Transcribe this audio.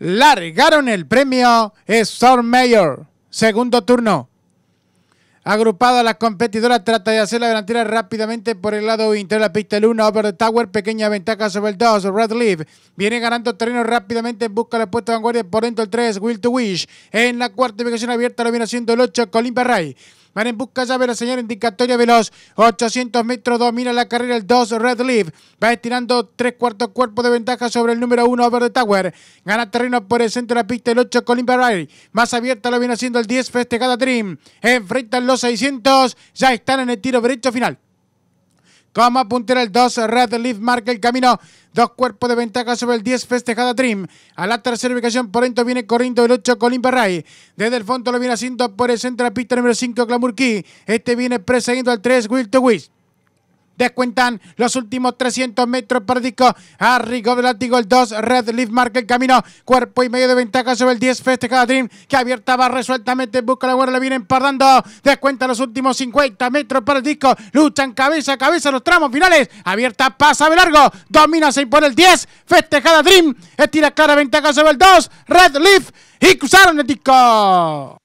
largaron el premio Storm Mayor. Segundo turno. Agrupada las competidoras trata de hacer la delantera rápidamente por el lado interior de la pista. El 1, Over the Tower, pequeña ventaja sobre el 2, Red Leaf. Viene ganando terreno rápidamente en busca del puesto de vanguardia por dentro el 3, Will to Wish. En la cuarta ubicación abierta lo viene haciendo el 8, Colin Ray. Van en busca de la señal indicatoria veloz. 800 metros domina la carrera el 2 Red Leaf. Va estirando tres cuartos cuerpo de ventaja sobre el número 1 Over the Tower. Gana terreno por el centro de la pista el 8 Colin Barray. Más abierta lo viene haciendo el 10 Festejada Dream. Enfrentan los 600. Ya están en el tiro derecho final. Como puntera el 2, Red Leaf marca el camino. Dos cuerpos de ventaja sobre el 10, festejada Dream. A la tercera ubicación, por dentro viene corriendo el 8, Colin Barray. Desde el fondo lo viene haciendo por el centro de la pista número 5, Glamour Key. Este viene persiguiendo al 3, Will to Wish. Descuentan los últimos 300 metros para disco. Arrigo del látigo el 2. Red Leaf marca el camino. Cuerpo y medio de ventaja sobre el 10. Festejada Dream que abierta va resueltamente. Busca la guardia. Le vienen pardando. Descuentan los últimos 50 metros para el disco. Luchan cabeza a cabeza los tramos finales. Abierta pasa de largo. Domina se impone el 10. Festejada Dream. Estira clara ventaja sobre el 2. Red Leaf. Y cruzaron el disco.